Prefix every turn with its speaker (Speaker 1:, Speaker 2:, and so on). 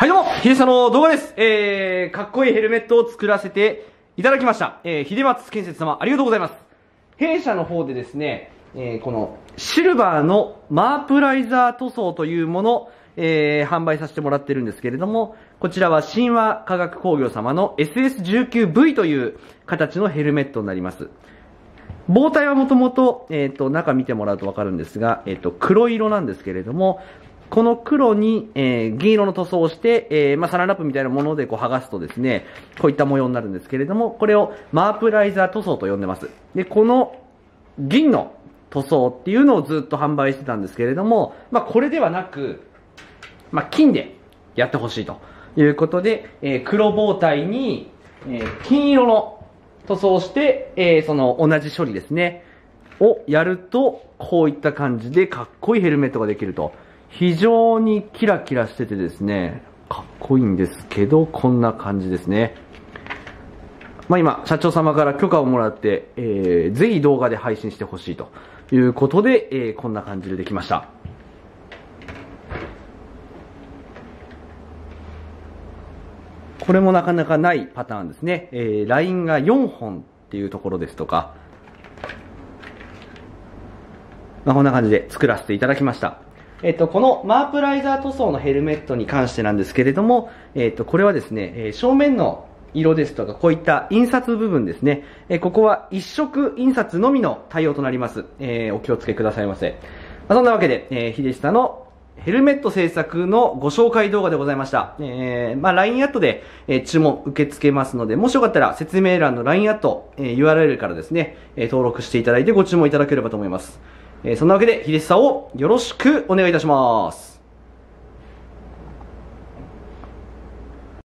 Speaker 1: はいどうも、ヒデさんの動画です。えー、かっこいいヘルメットを作らせていただきました。えー、秀松建設様、ありがとうございます。弊社の方でですね、えー、このシルバーのマープライザー塗装というもの、えー、販売させてもらってるんですけれども、こちらは神話科学工業様の SS19V という形のヘルメットになります。防体はもともと、えっ、ー、と、中見てもらうとわかるんですが、えっ、ー、と、黒色なんですけれども、この黒に、えー、銀色の塗装をして、えー、まあ、サランラップみたいなものでこう剥がすとですね、こういった模様になるんですけれども、これをマープライザー塗装と呼んでます。で、この銀の塗装っていうのをずっと販売してたんですけれども、まあ、これではなく、まあ、金でやってほしいということで、えー、黒棒体に、えー、金色の塗装をして、えー、その同じ処理ですね、をやると、こういった感じでかっこいいヘルメットができると。非常にキラキラしててですね、かっこいいんですけど、こんな感じですね。まあ今、社長様から許可をもらって、えー、ぜひ動画で配信してほしいということで、えー、こんな感じでできました。これもなかなかないパターンですね。えー、ラインが4本っていうところですとか、まあ、こんな感じで作らせていただきました。えっと、このマープライザー塗装のヘルメットに関してなんですけれども、えっと、これはですね、え正面の色ですとか、こういった印刷部分ですね。えここは一色印刷のみの対応となります。えー、お気をつけくださいませ。まあ、そんなわけで、えー、秀下のヘルメット製作のご紹介動画でございました。えー、まあ、LINE アットで、えー、注文受け付けますので、もしよかったら説明欄の LINE アット、えー、URL からですね、え登録していただいてご注文いただければと思います。えー、そんなわけで、秀さをよろしくお願いいたします。